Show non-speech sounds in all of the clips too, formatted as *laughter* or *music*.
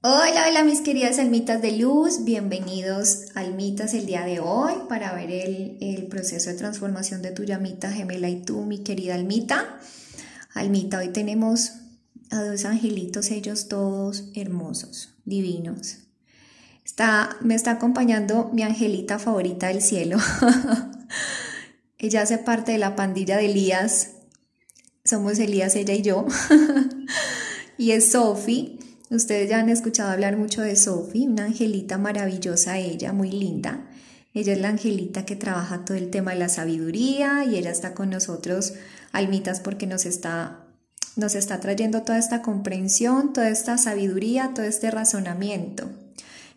Hola, hola mis queridas almitas de luz, bienvenidos almitas el día de hoy para ver el, proceso de transformación de tu llamita gemela y tú, mi querida almita. Almita, hoy tenemos a dos angelitos, ellos todos hermosos, divinos. Está, me está acompañando mi angelita favorita del cielo. *laughs* ella hace parte de la pandilla de Elías. Somos Elías, ella y yo. *laughs* y es Sophie. Ustedes ya han escuchado hablar mucho de Sophie, una angelita maravillosa ella, muy linda. Ella es la angelita que trabaja todo el tema de la sabiduría y ella está con nosotros, almitas, porque nos está, nos está trayendo toda esta comprensión, toda esta sabiduría, todo este razonamiento.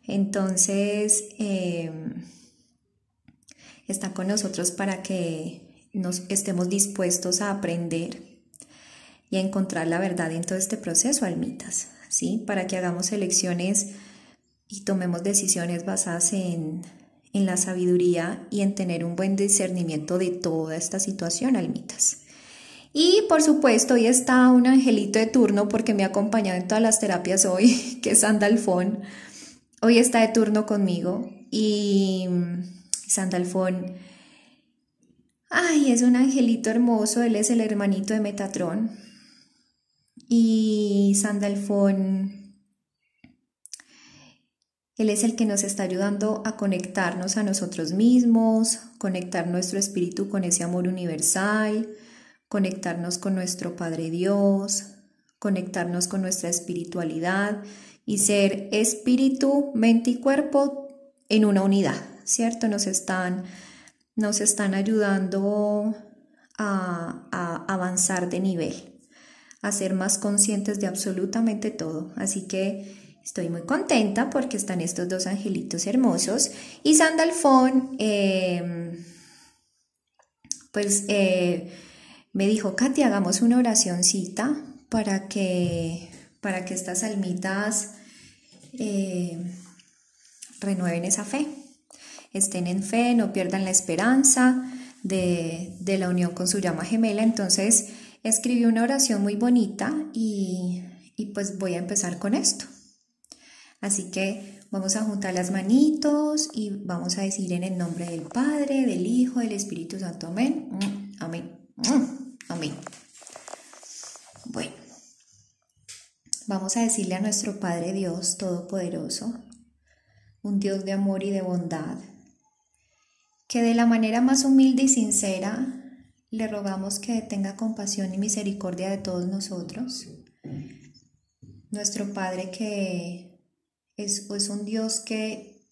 Entonces, em, está con nosotros para que nos estemos dispuestos a aprender y a encontrar la verdad en todo este proceso, almitas. ¿Sí? Para que hagamos elecciones y tomemos decisiones basadas en, la sabiduría y en tener un buen discernimiento de toda esta situación, almitas. Y por supuesto, hoy está un angelito de turno porque me ha acompañado en todas las terapias hoy, *laughs* que es Sandalfón. Hoy está de turno conmigo y Sandalfón, ay, es un angelito hermoso, él es el hermanito de Metatron y Sandalfón, él es el que nos está ayudando a conectarnos a nosotros mismos, conectar nuestro espíritu con ese amor universal, conectarnos con nuestro Padre Dios, conectarnos con nuestra espiritualidad y ser espíritu, mente y cuerpo en una unidad, ¿cierto? Nos están, nos están ayudando a, a avanzar de nivel a ser más conscientes de absolutamente todo. Así que estoy muy contenta porque están estos dos angelitos hermosos. Y Sandalfón, em, pues eh, me dijo, Katy, hagamos una oracióncita para que, para que estas almitas eh, renueven esa fe, estén en fe, no pierdan la esperanza de, de la unión con su llama gemela. Entonces, escribí una oración muy bonita y, pues voy a empezar con esto. Así que vamos a juntar las manitos y vamos a decir en el nombre del Padre, del Hijo, del Espíritu Santo. Amén. Mm, amén. Mm, amén. Bueno, vamos a decirle a nuestro Padre Dios Todopoderoso, un Dios de amor y de bondad, que de la manera más humilde y sincera le rogamos que tenga compasión y misericordia de todos nosotros. Nuestro Padre que es, es un Dios que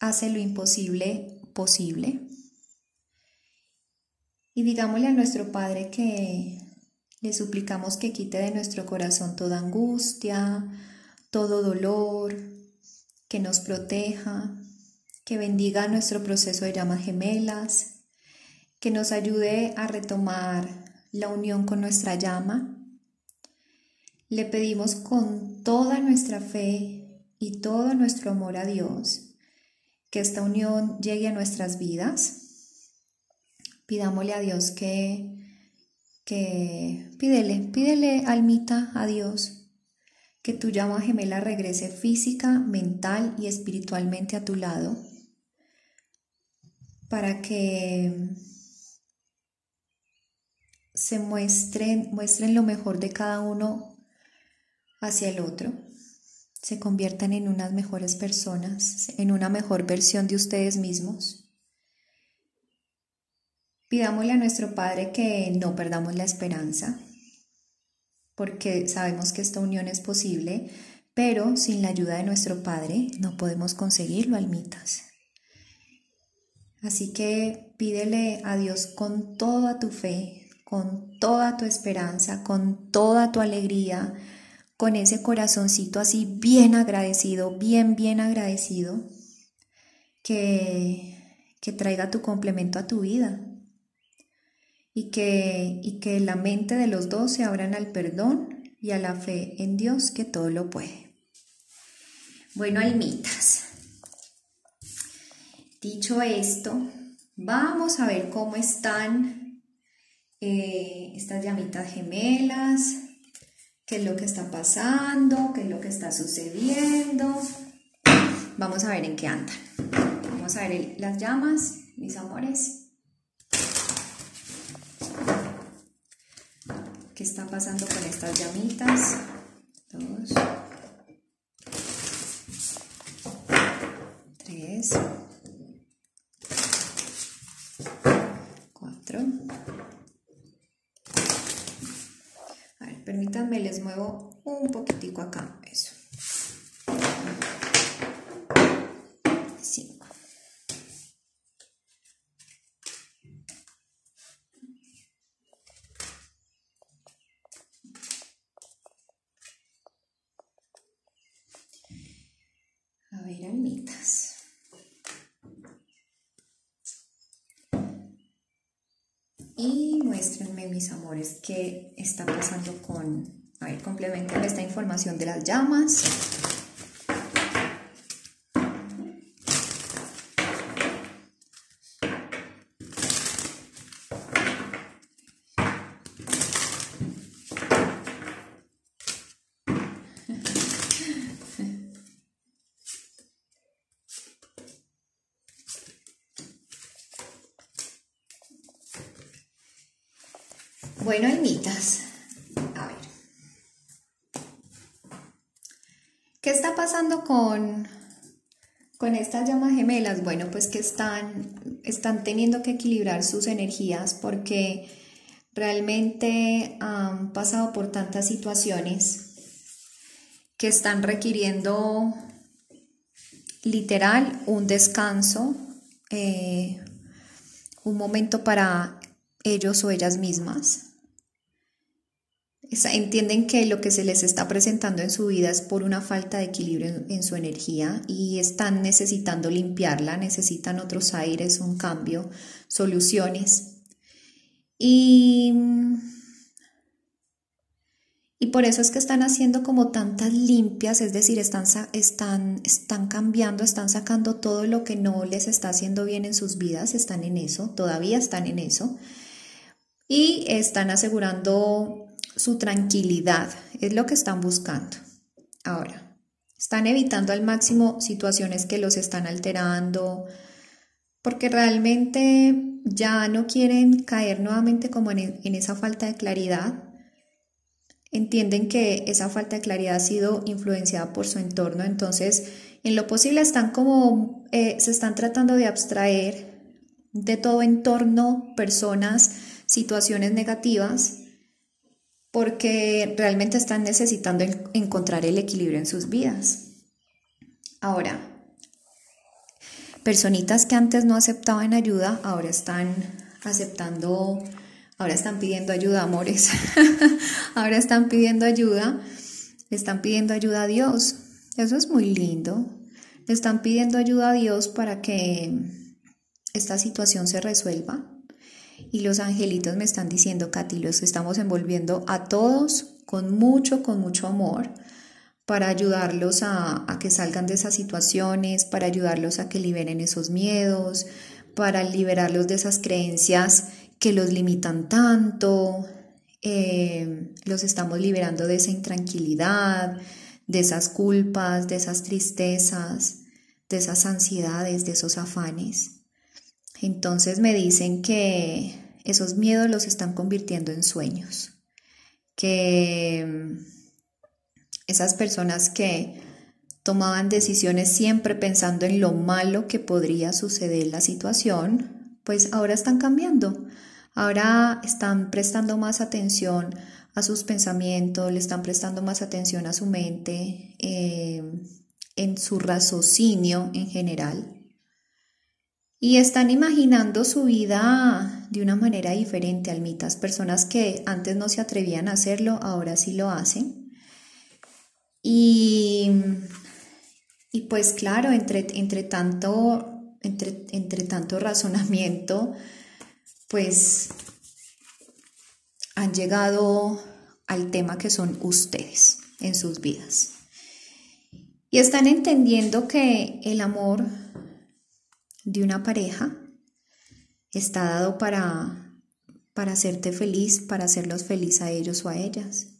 hace lo imposible posible. Y digámosle a nuestro Padre que le suplicamos que quite de nuestro corazón toda angustia, todo dolor, que nos proteja, que bendiga nuestro proceso de llamas gemelas, que nos ayude a retomar la unión con nuestra llama. Le pedimos con toda nuestra fe y todo nuestro amor a Dios que esta unión llegue a nuestras vidas. Pidámosle a Dios que, que pídele, pídele almita a Dios que tu llama gemela regrese física, mental y espiritualmente a tu lado para que se muestren, muestren lo mejor de cada uno hacia el otro, se conviertan en unas mejores personas, en una mejor versión de ustedes mismos. Pidámosle a nuestro Padre que no perdamos la esperanza, porque sabemos que esta unión es posible, pero sin la ayuda de nuestro Padre no podemos conseguirlo, almitas. Así que pídele a Dios con toda tu fe, con toda tu esperanza, con toda tu alegría, con ese corazoncito así bien agradecido, bien, bien agradecido, que, que traiga tu complemento a tu vida y que, y que la mente de los dos se abran al perdón y a la fe en Dios que todo lo puede. Bueno, almitas, dicho esto, vamos a ver cómo están eh, estas llamitas gemelas, qué es lo que está pasando, qué es lo que está sucediendo. Vamos a ver en qué andan. Vamos a ver las llamas, mis amores. ¿Qué está pasando con estas llamitas? Dos. Tres. Cuatro. A ver, permítanme, les muevo un poquitico acá. Eso. Y muéstrenme, mis amores, qué está pasando con... A ver, complementen esta información de las llamas. Bueno, almitas, a ver. ¿Qué está pasando con, con estas llamas gemelas? Bueno, pues que están, están teniendo que equilibrar sus energías porque realmente han pasado por tantas situaciones que están requiriendo literal un descanso, eh, un momento para ellos o ellas mismas entienden que lo que se les está presentando en su vida es por una falta de equilibrio en, su energía y están necesitando limpiarla, necesitan otros aires, un cambio, soluciones. Y, y por eso es que están haciendo como tantas limpias, es decir, están, están, están cambiando, están sacando todo lo que no les está haciendo bien en sus vidas, están en eso, todavía están en eso. Y están asegurando su tranquilidad, es lo que están buscando. Ahora, están evitando al máximo situaciones que los están alterando, porque realmente ya no quieren caer nuevamente como en, esa falta de claridad. Entienden que esa falta de claridad ha sido influenciada por su entorno, entonces en lo posible están como, eh, se están tratando de abstraer de todo entorno, personas, situaciones negativas porque realmente están necesitando encontrar el equilibrio en sus vidas. Ahora, personitas que antes no aceptaban ayuda, ahora están aceptando, ahora están pidiendo ayuda, amores, *laughs* ahora están pidiendo ayuda, le están pidiendo ayuda a Dios. Eso es muy lindo. Le están pidiendo ayuda a Dios para que esta situación se resuelva y los angelitos me están diciendo, Katy, los estamos envolviendo a todos con mucho, con mucho amor para ayudarlos a, a, que salgan de esas situaciones, para ayudarlos a que liberen esos miedos, para liberarlos de esas creencias que los limitan tanto. Eh, los estamos liberando de esa intranquilidad, de esas culpas, de esas tristezas, de esas ansiedades, de esos afanes. Entonces me dicen que esos miedos los están convirtiendo en sueños, que mm, esas personas que tomaban decisiones siempre pensando en lo malo que podría suceder la situación, pues ahora están cambiando. Ahora están prestando más atención a sus pensamientos, le están prestando más atención a su mente, eh, en su raciocinio en general y están imaginando su vida de una manera diferente, almitas. Personas que antes no se atrevían a hacerlo, ahora sí lo hacen. Y, y pues claro, entre, entre, tanto, entre, entre tanto razonamiento, pues han llegado al tema que son ustedes en sus vidas. Y están entendiendo que el amor de una pareja está dado para, para hacerte feliz, para hacerlos feliz a ellos o a ellas.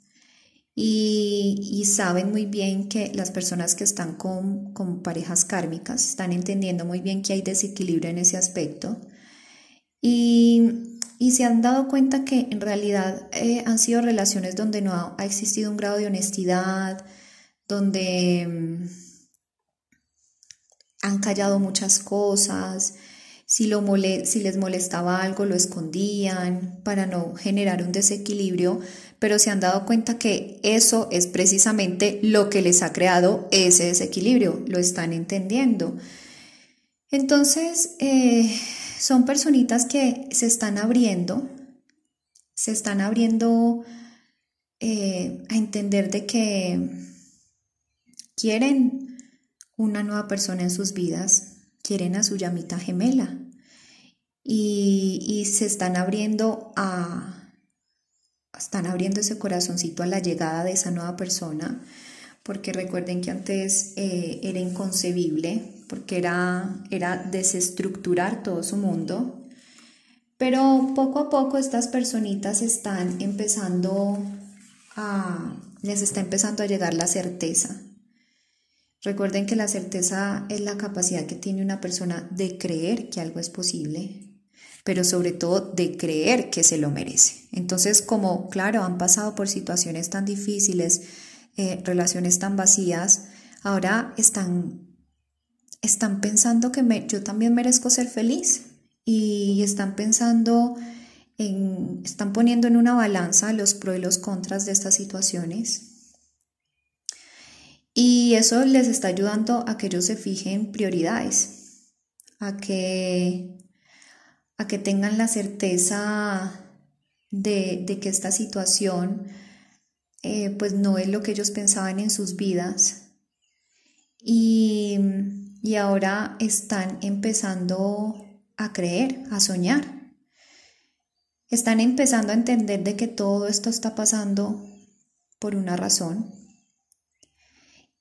y, saben muy bien que las personas que están con, parejas kármicas están entendiendo muy bien que hay desequilibrio en ese aspecto y, se han dado cuenta que en realidad eh, han sido relaciones donde no ha, existido un grado de honestidad, donde mm, han callado muchas cosas, si, lo si les molestaba algo lo escondían para no generar un desequilibrio, pero se han dado cuenta que eso es precisamente lo que les ha creado ese desequilibrio, lo están entendiendo. Entonces, eh, son personitas que se están abriendo, se están abriendo eh, a entender de que quieren una nueva persona en sus vidas, quieren a su llamita gemela. Y, se están abriendo a, están abriendo ese corazoncito a la llegada de esa nueva persona, porque recuerden que antes eh, era inconcebible, porque era, era desestructurar todo su mundo, pero poco a poco estas personitas están empezando a, les está empezando a llegar la certeza Recuerden que la certeza es la capacidad que tiene una persona de creer que algo es posible, pero sobre todo de creer que se lo merece. Entonces, como, claro, han pasado por situaciones tan difíciles, eh, relaciones tan vacías, ahora están, están pensando que yo también merezco ser feliz y están pensando en, están poniendo en una balanza los pros y los contras de estas situaciones y eso les está ayudando a que ellos se fijen prioridades, a que, a que tengan la certeza de, que esta situación eh, pues no es lo que ellos pensaban en sus vidas. Y, y ahora están empezando a creer, a soñar. Están empezando a entender de que todo esto está pasando por una razón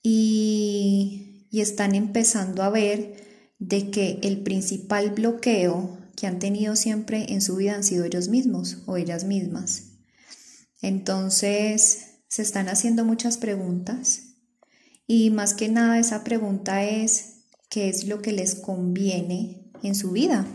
y, están empezando a ver de que el principal bloqueo que han tenido siempre en su vida han sido ellos mismos o ellas mismas. Entonces, se están haciendo muchas preguntas y más que nada esa pregunta es, ¿qué es lo que les conviene en su vida?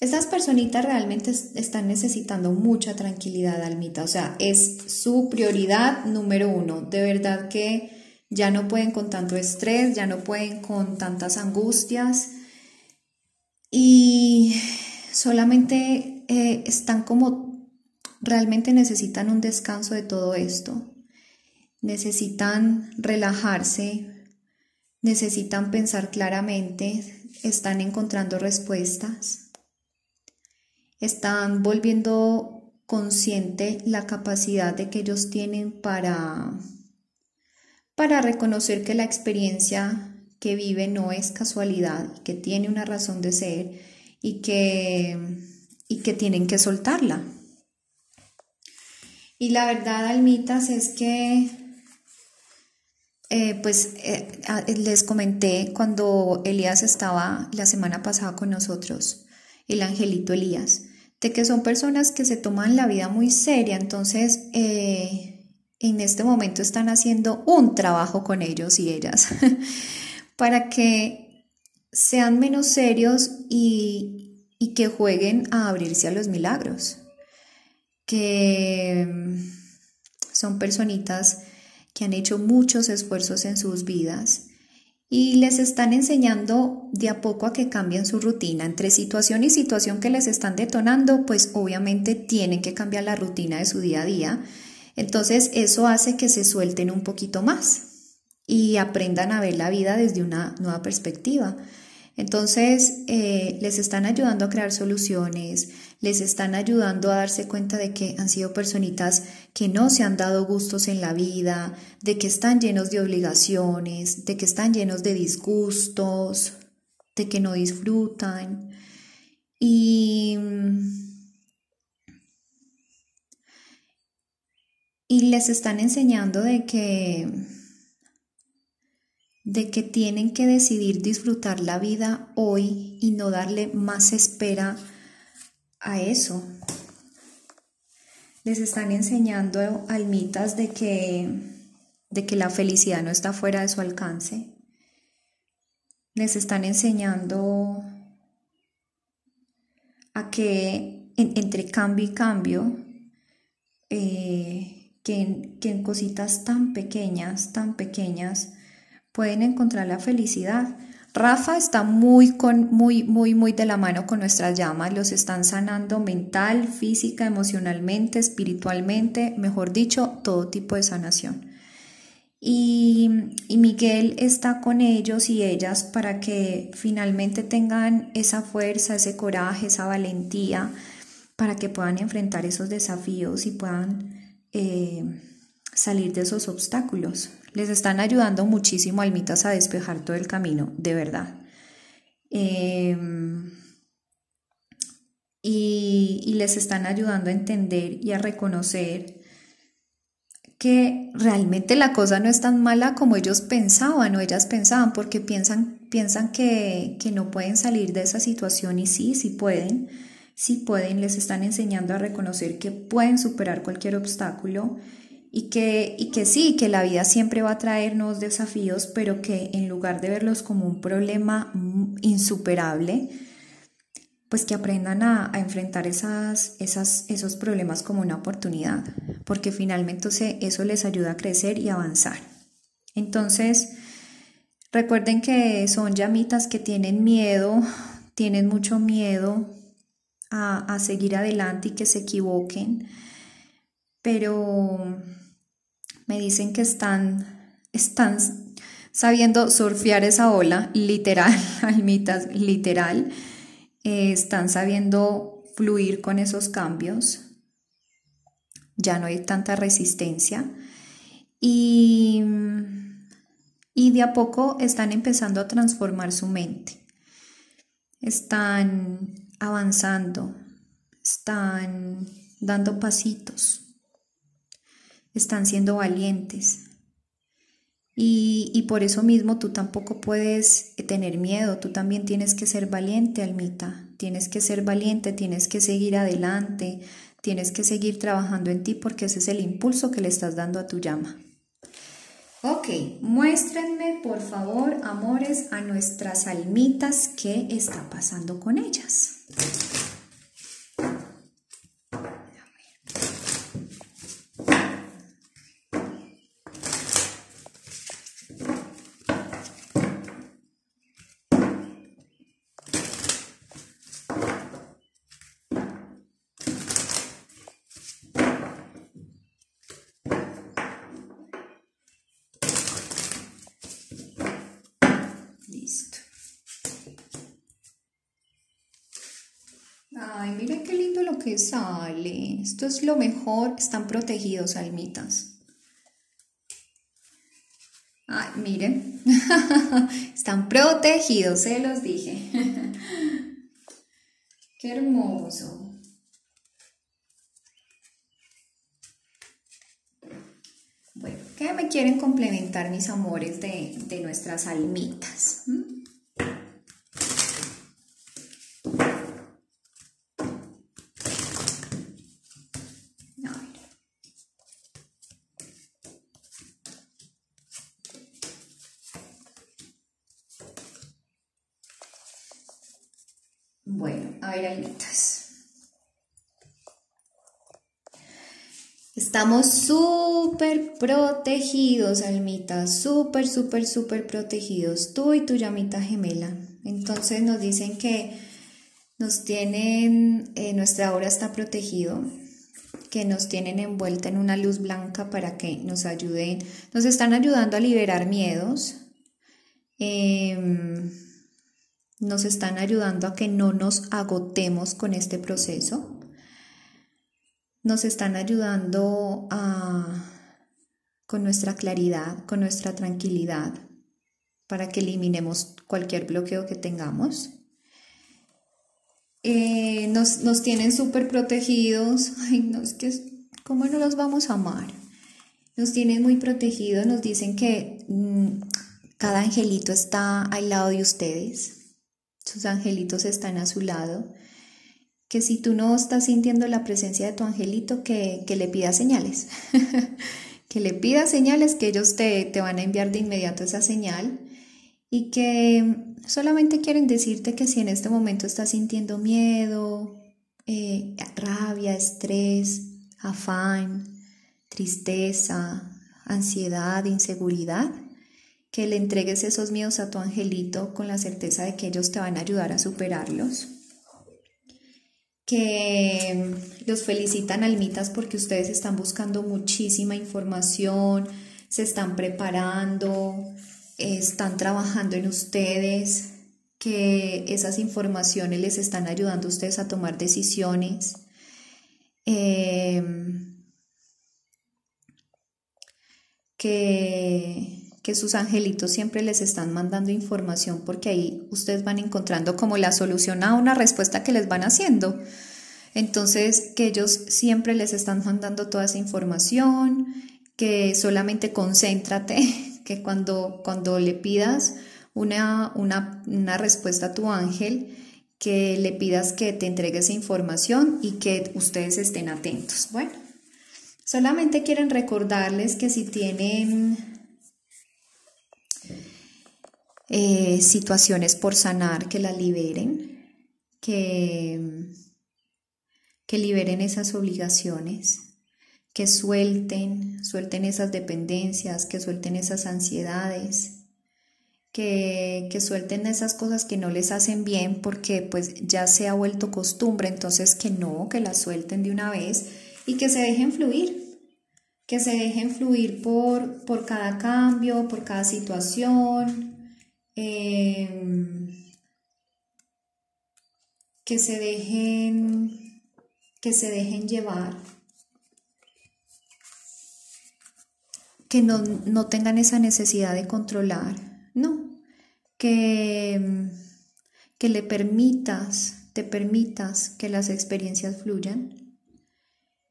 Estas personitas realmente están necesitando mucha tranquilidad, Almita. O sea, es su prioridad número uno. De verdad que ya no pueden con tanto estrés, ya no pueden con tantas angustias y solamente eh, están como, realmente necesitan un descanso de todo esto. Necesitan relajarse, necesitan pensar claramente, están encontrando respuestas están volviendo consciente la capacidad de que ellos tienen para, para reconocer que la experiencia que vive no es casualidad, que tiene una razón de ser y que, y que tienen que soltarla. Y la verdad, almitas, es que, eh, pues eh, les comenté cuando Elías estaba la semana pasada con nosotros, el angelito Elías, de que son personas que se toman la vida muy seria, entonces eh, en este momento están haciendo un trabajo con ellos y ellas *laughs* para que sean menos serios y, y que jueguen a abrirse a los milagros, que mm, son personitas que han hecho muchos esfuerzos en sus vidas y les están enseñando de a poco a que cambien su rutina. Entre situación y situación que les están detonando, pues obviamente tienen que cambiar la rutina de su día a día. Entonces eso hace que se suelten un poquito más y aprendan a ver la vida desde una nueva perspectiva. Entonces, eh, les están ayudando a crear soluciones, les están ayudando a darse cuenta de que han sido personitas que no se han dado gustos en la vida, de que están llenos de obligaciones, de que están llenos de disgustos, de que no disfrutan. Y, y les están enseñando de que de que tienen que decidir disfrutar la vida hoy y no darle más espera a eso. les están enseñando almitas de que, de que la felicidad no está fuera de su alcance. Les están enseñando a que entre cambio y cambio, eh, que, que en cositas tan pequeñas, tan pequeñas, pueden encontrar la felicidad. Rafa está muy, con, muy, muy, muy de la mano con nuestras llamas, los están sanando mental, física, emocionalmente, espiritualmente, mejor dicho, todo tipo de sanación. Y, y, Miguel está con ellos y ellas para que finalmente tengan esa fuerza, ese coraje, esa valentía, para que puedan enfrentar esos desafíos y puedan eh, salir de esos obstáculos. Les están ayudando muchísimo almitas a despejar todo el camino, de verdad. Em, y, y les están ayudando a entender y a reconocer que realmente la cosa no es tan mala como ellos pensaban o ellas pensaban, porque piensan, piensan que, que, no pueden salir de esa situación y sí, sí pueden, sí pueden, les están enseñando a reconocer que pueden superar cualquier obstáculo y que, y que sí, que la vida siempre va a traer nuevos desafíos, pero que en lugar de verlos como un problema insuperable, pues que aprendan a, enfrentar esas, esas, esos problemas como una oportunidad, porque finalmente eso les ayuda a crecer y avanzar. Entonces, recuerden que son llamitas que tienen miedo, tienen mucho miedo a, a seguir adelante y que se equivoquen, pero me dicen que están, están sabiendo surfear esa ola, literal, *laughs* almitas, literal, eh, están sabiendo fluir con esos cambios, ya no hay tanta resistencia. Y, y de a poco están empezando a transformar su mente, están avanzando, están dando pasitos están siendo valientes. Y, por eso mismo tú tampoco puedes tener miedo, tú también tienes que ser valiente, Almita, tienes que ser valiente, tienes que seguir adelante, tienes que seguir trabajando en ti porque ese es el impulso que le estás dando a tu llama. Ok, muéstrenme por favor, amores, a nuestras almitas qué está pasando con ellas. Ay, miren qué lindo lo que sale. Esto es lo mejor. Están protegidos, almitas. Ay, miren. *laughs* Están protegidos, se los dije. *laughs* qué hermoso. Bueno, ¿qué me quieren complementar mis amores de, de nuestras almitas? ¿Mm? Bueno, a ver, almitas. Estamos súper protegidos, almitas, súper, súper, súper protegidos, tú y tu llamita gemela. Entonces nos dicen que nos tienen, eh, nuestra aura está protegido, que nos tienen envuelta en una luz blanca para que nos ayuden, nos están ayudando a liberar miedos. Em, nos están ayudando a que no nos agotemos con este proceso. Nos están ayudando con nuestra claridad, con nuestra tranquilidad, para que eliminemos cualquier bloqueo que tengamos. Eh, nos, nos, tienen súper protegidos. *laughs* Ay, no, es que, ¿cómo no los vamos a amar? Nos tienen muy protegidos, nos dicen que mm, cada angelito está al lado de ustedes sus angelitos están a su lado que si tú no estás sintiendo la presencia de tu angelito, que, le pidas señales, que le pidas *laughs* señales, que ellos te, te van a enviar de inmediato esa señal y que solamente quieren decirte que si en este momento estás sintiendo miedo, eh, rabia, estrés, afán, tristeza, ansiedad, inseguridad, que le entregues esos miedos a tu angelito con la certeza de que ellos te van a ayudar a superarlos. Que los felicitan almitas porque ustedes están buscando muchísima información, se están preparando, están trabajando en ustedes, que esas informaciones les están ayudando a ustedes a tomar decisiones. Em, que, que sus angelitos siempre les están mandando información porque ahí ustedes van encontrando como la solución a una respuesta que les van haciendo. Entonces, que ellos siempre les están mandando toda esa información, que solamente concéntrate, *laughs* que cuando, cuando le pidas una, una, una respuesta a tu ángel, que le pidas que te entregue esa información y que ustedes estén atentos. Bueno, solamente quieren recordarles que si tienen eh, situaciones por sanar, que las liberen, que, que liberen esas obligaciones, que suelten, suelten esas dependencias, que suelten esas ansiedades, que, que, suelten esas cosas que no les hacen bien porque pues ya se ha vuelto costumbre, entonces que no, que las suelten de una vez y que se dejen fluir, que se dejen fluir por, por cada cambio, por cada situación, em, que se dejen, que se dejen llevar. Que no, tengan esa necesidad de controlar, no, que, que le permitas, te permitas que las experiencias fluyan,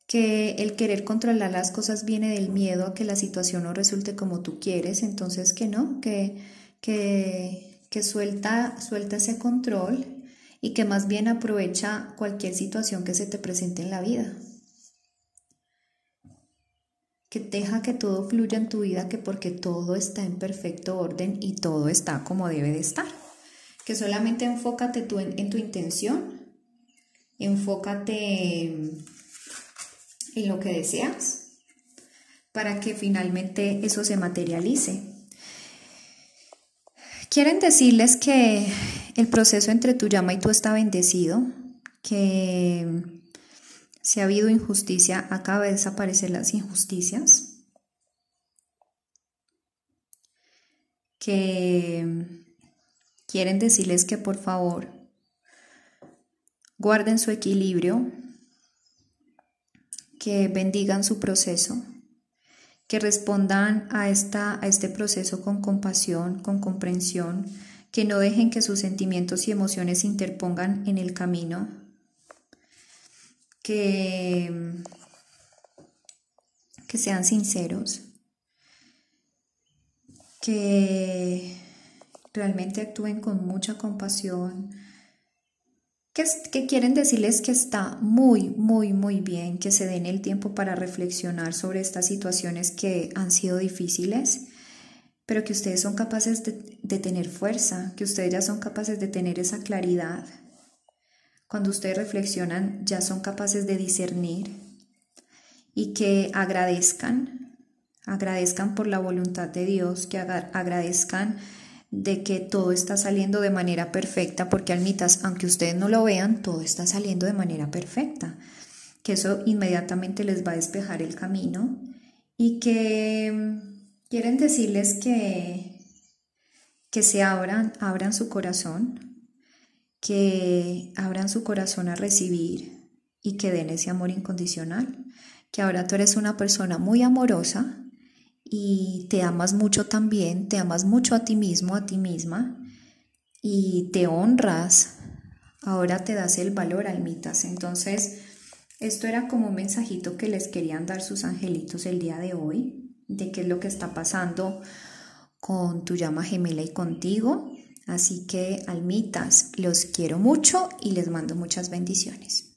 que el querer controlar las cosas viene del miedo a que la situación no resulte como tú quieres, entonces que no, que, que, suelta, suelta ese control y que más bien aprovecha cualquier situación que se te presente en la vida que deja que todo fluya en tu vida, que porque todo está en perfecto orden y todo está como debe de estar. Que solamente enfócate tú en, tu intención, enfócate en lo que deseas para que finalmente eso se materialice. Quieren decirles que el proceso entre tu llama y tú está bendecido, que si ha habido injusticia, acaba de desaparecer las injusticias. Que quieren decirles que por favor guarden su equilibrio, que bendigan su proceso, que respondan a, esta, a este proceso con compasión, con comprensión, que no dejen que sus sentimientos y emociones se interpongan en el camino que, que sean sinceros, que realmente actúen con mucha compasión, que, quieren decirles que está muy, muy, muy bien que se den el tiempo para reflexionar sobre estas situaciones que han sido difíciles, pero que ustedes son capaces de, de tener fuerza, que ustedes ya son capaces de tener esa claridad, cuando ustedes reflexionan, ya son capaces de discernir y que agradezcan, agradezcan por la voluntad de Dios, que agradezcan de que todo está saliendo de manera perfecta, porque almitas, aunque ustedes no lo vean, todo está saliendo de manera perfecta, que eso inmediatamente les va a despejar el camino. Y que mm, quieren decirles que, que se abran, abran su corazón, que abran su corazón a recibir y que den ese amor incondicional, que ahora tú eres una persona muy amorosa y te amas mucho también, te amas mucho a ti mismo, a ti misma y te honras, ahora te das el valor, almitas. Entonces, esto era como un mensajito que les querían dar sus angelitos el día de hoy, de qué es lo que está pasando con tu llama gemela y contigo Así que, almitas, los quiero mucho y les mando muchas bendiciones.